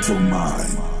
mental mind.